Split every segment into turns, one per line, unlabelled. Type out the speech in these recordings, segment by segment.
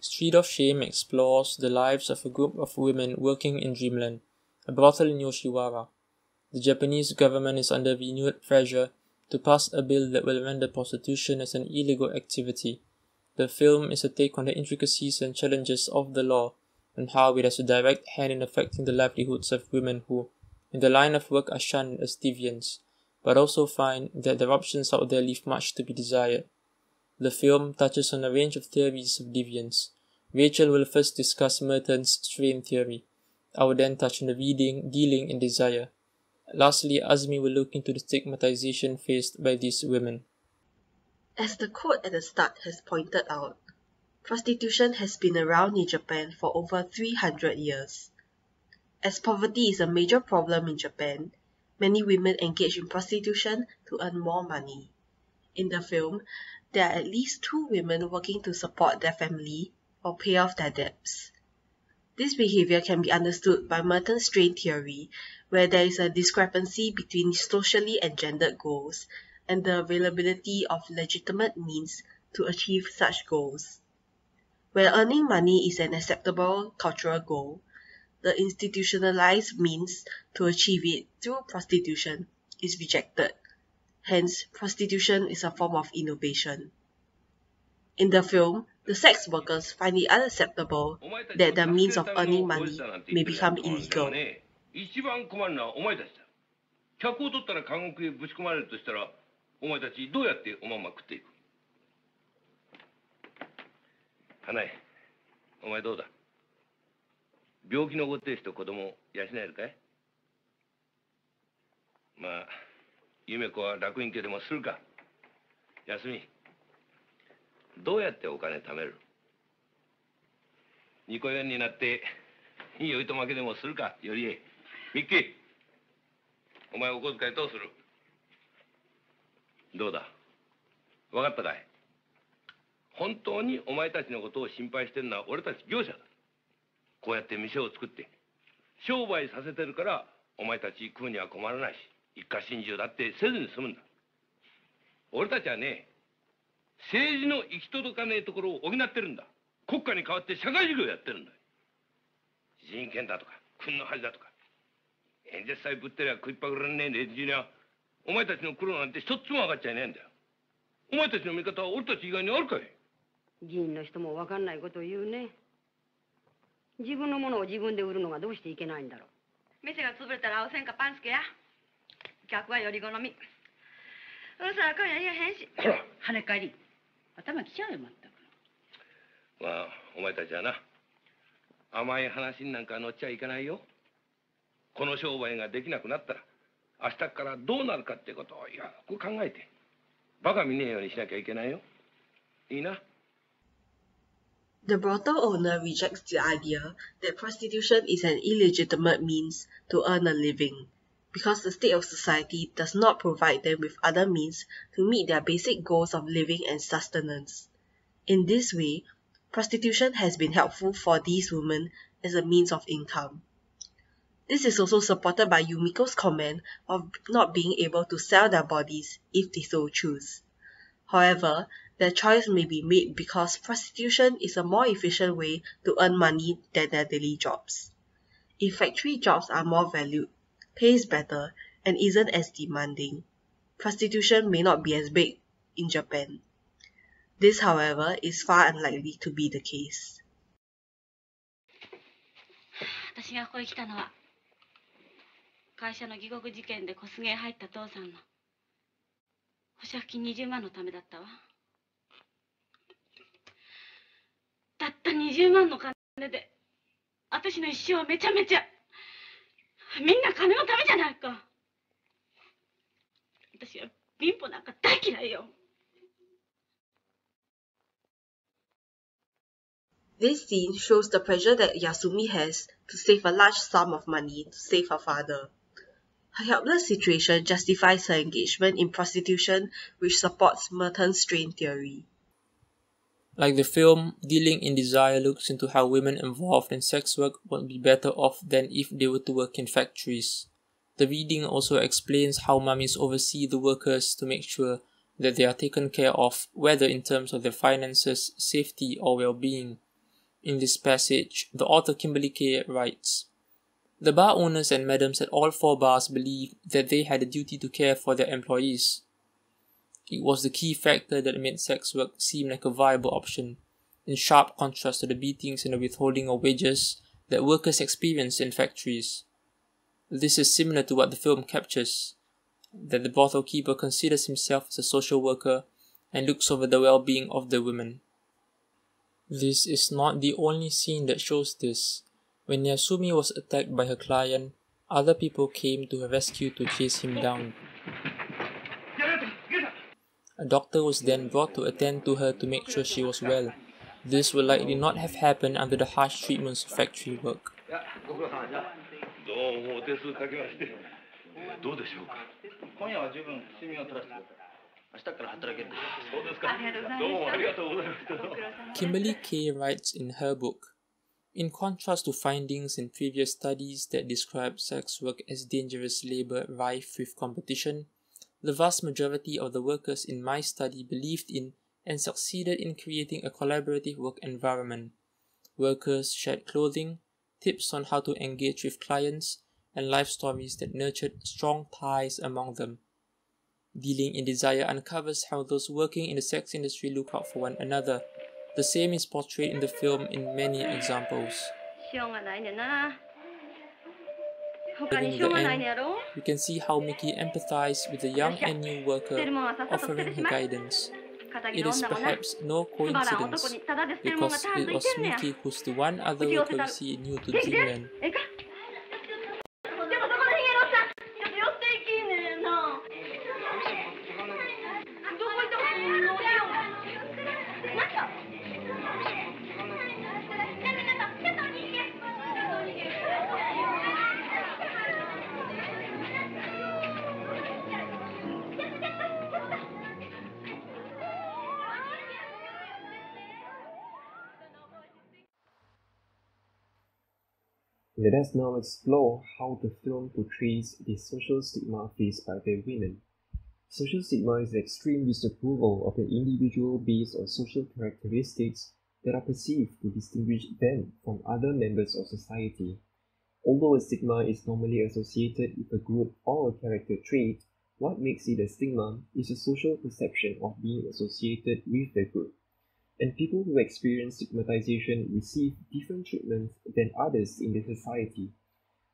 Street of Shame explores the lives of a group of women working in Dreamland, a brothel in Yoshiwara. The Japanese government is under renewed pressure to pass a bill that will render prostitution as an illegal activity. The film is a take on the intricacies and challenges of the law and how it has a direct hand in affecting the livelihoods of women who, in the line of work, are shunned as deviants, but also find that their options out there leave much to be desired. The film touches on a range of theories of deviance. Rachel will first discuss Merton's strain theory. I will then touch on the reading, Dealing in Desire. Lastly, Azmi will look into the stigmatization faced by these women.
As the quote at the start has pointed out, prostitution has been around in Japan for over 300 years. As poverty is a major problem in Japan, many women engage in prostitution to earn more money. In the film, there are at least two women working to support their family or pay off their debts. This behavior can be understood by Merton's strain theory, where there is a discrepancy between socially engendered goals and the availability of legitimate means to achieve such goals. Where earning money is an acceptable cultural goal, the institutionalized means to achieve it through prostitution is rejected. Hence, prostitution is a form of innovation. In the film, the sex workers find it unacceptable that the means of earning money may become illegal.
一番困るのはお前たちだ客を取ったら監獄へぶち込まれるとしたらお前たちどうやっておまんま食っていく 花江お前どうだ？病気のご亭主と子供養えるかい？まあ夢子は楽園家でもするか。休み。どうやってお金貯める？二個円になって酔いと負けでもするか？よりえミッキーお前お小遣いどうする？どうだ？分かったかい？本当にお前たちのことを心配してるのは俺たち業者だ。こうやって店を作って商売させてるからお前たち食うには困らないし一家心中だってせずに済むんだ。俺たちはね政治の行き届かねえところを補ってるんだ。国家に代わって社会事業やってるんだ。人権だとか君の恥だとか。演説さえぶってりゃ食いっぱぐらんねえ連中にはお前たちの苦労なんて一つも分かっちゃいねえんだよ。お前たちの味方は俺たち以外にあるかい？
議員の人も分かんないことを言うね。自分のものを自分で売るのがどうしていけないんだろう。店が潰れたら青線かパンスケや。客はより好み。うるさいかや言えへんし。
ほら。
跳ね返り。頭きちゃうよまったく。
まあお前たちはな。甘い話になんか乗っちゃいけないよ。この商売ができなくなったら明日からどうなるかってことをよく考えて。バカ見ねえようにしなきゃいけないよ。いいな？
The brothel owner rejects the idea that prostitution is an illegitimate means to earn a living because the state of society does not provide them with other means to meet their basic goals of living and sustenance. In this way, prostitution has been helpful for these women as a means of income. This is also supported by Yumiko's comment of not being able to sell their bodies if they so choose. However, their choice may be made because prostitution is a more efficient way to earn money than their daily jobs. If factory jobs are more valued, pays better, and isn't as demanding, prostitution may not be as big in Japan. This, however, is far unlikely to be the case.
私がここへ来たのは会社の疑獄事件で小菅へ入った父さんの保釈金20万のためだったわ 20万の金で私の一生はめちゃめちゃみんな金のためじゃないか私は貧乏なんか大嫌いよ
This scene shows the pressure that Yasumi has to save a large sum of money to save her father. Her helpless situation justifies her engagement in prostitution, which supports Merton's strain theory.
Like the film, Dealing in Desire looks into how women involved in sex work would be better off than if they were to work in factories. The reading also explains how mummies oversee the workers to make sure that they are taken care of, whether in terms of their finances, safety, or well being. In this passage, the author Kimberly Kay writes The bar owners and madams at all four bars believed that they had a duty to care for their employees. It was the key factor that made sex work seem like a viable option, in sharp contrast to the beatings and the withholding of wages that workers experience in factories. This is similar to what the film captures that the brothel keeper considers himself as a social worker and looks over the well being of the women. This is not the only scene that shows this. When Yasumi was attacked by her client, other people came to her rescue to chase him down. A doctor was then brought to attend to her to make sure she was well. This would likely not have happened under the harsh treatments of factory work. Kimberly Kay. writes in her book in contrast to findings in previous studies that describe sex work as dangerous labor rife with competition, the vast majority of the workers in my study believed in and succeeded in creating a collaborative work environment. Workers shared clothing, tips on how to engage with clients, and life stories that nurtured strong ties among them. Dealing in Desire uncovers how those working in the sex industry look out for one another. The same is portrayed in the film in many examples.
During
the end, you can see how Mickey empathized with the young and new worker, offering her guidance. It is perhaps no coincidence, because it was Mickey who's the one other worker we see new to Dreamland
Let us now explore how the film portrays the social stigma faced by the women. Social stigma is the extreme disapproval of an individual based on social characteristics that are perceived to distinguish them from other members of society. Although a stigma is normally associated with a group or a character trait, what makes it a stigma is a social perception of being associated with the group and people who experience stigmatization receive different treatments than others in the society.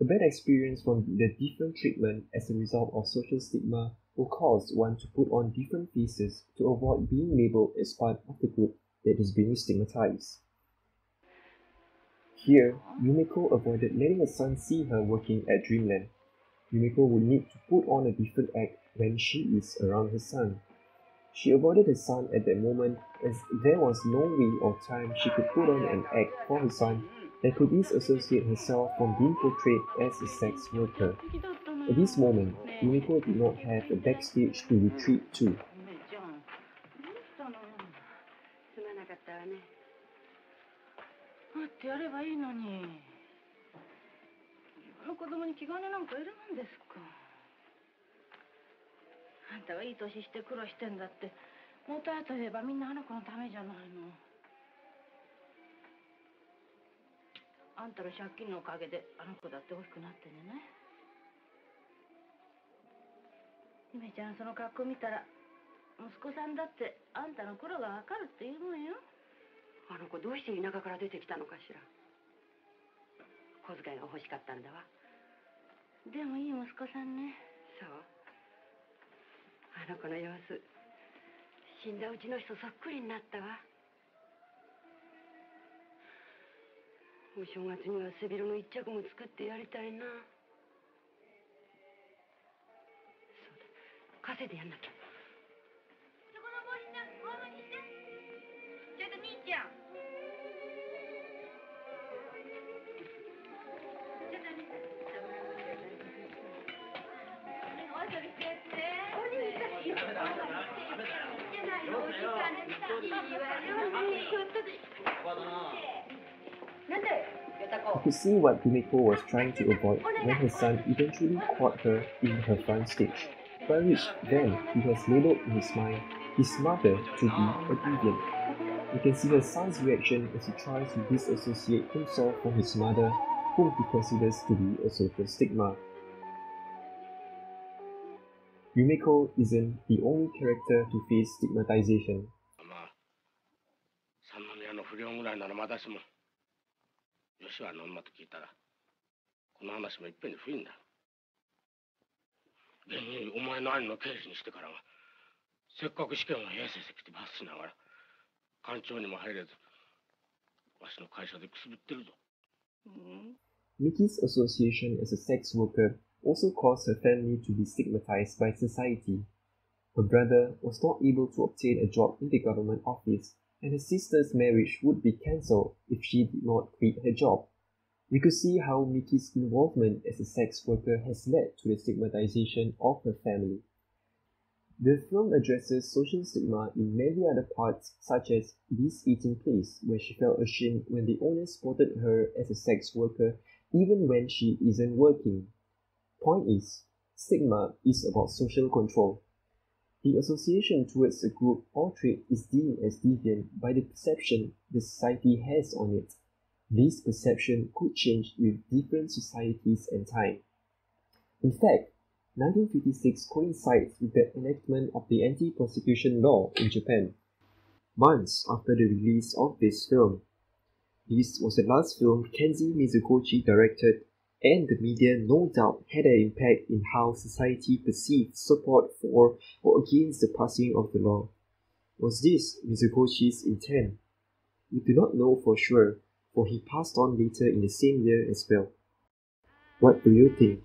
A bad experience from the different treatment as a result of social stigma will cause one to put on different faces to avoid being labeled as part of the group that is being stigmatized. Here, Yumiko avoided letting her son see her working at Dreamland. Yumiko would need to put on a different act when she is around her son. She avoided her son at that moment as there was no way or time she could put on an act for her son that could disassociate herself from being portrayed as a sex worker. At this moment, Yumiko did not have a backstage to retreat to.
あんたがいい年して苦労してんだって元やといえばみんなあの子のためじゃないの。あんたの借金のおかげであの子だって大きくなってんじゃない？姫ちゃんその格好見たら息子さんだってあんたの苦労がわかるって言うもんよ。
あの子どうして田舎から出てきたのかしら。小遣いが欲しかったんだわ。
でもいい息子さんね。
そうあの子の様子。死んだうちの人そっくりになったわ。お正月には背広の一着も作ってやりたいな。そうだ。稼いでやんなきゃ。
Could see what Yumeko was trying to avoid when her son eventually caught her in her front stage, by which then he has labeled in his mind his mother to be a deviant. You can see her son's reaction as he tries to disassociate himself from his mother, whom he considers to be a social stigma. Yumeko isn't the only character to face stigmatization.
まあ三宮の女と聞いたらこの話もいっぺんに古いんだ現にお前の兄の刑事にしてからがせっかく試験を平成績でパスしながら官庁にも入れずわしの会社でくすぶってるぞうん
Mickey's association as a sex worker also caused her family to be stigmatized by society. Her brother was not able to obtain a job in the government office, and her sister's marriage would be cancelled if she did not quit her job. We could see how Mickey's involvement as a sex worker has led to the stigmatization of her family. The film addresses social stigma in many other parts, such as this eating place, where she felt ashamed when the owner spotted her as a sex worker even when she isn't working. Point is, stigma is about social control. The association towards a group or trait is deemed as deviant by the perception the society has on it. This perception could change with different societies and time. In fact, 1956 coincides with the enactment of the anti-prostitution law in Japan, months after the release of this film. This was the last film Kenji Mizoguchi directed, and the media no doubt had an impact in how society perceived support for or against the passing of the law. Was this Mizoguchi's intent? We do not know for sure, for he passed on later in the same year as well. What do you think?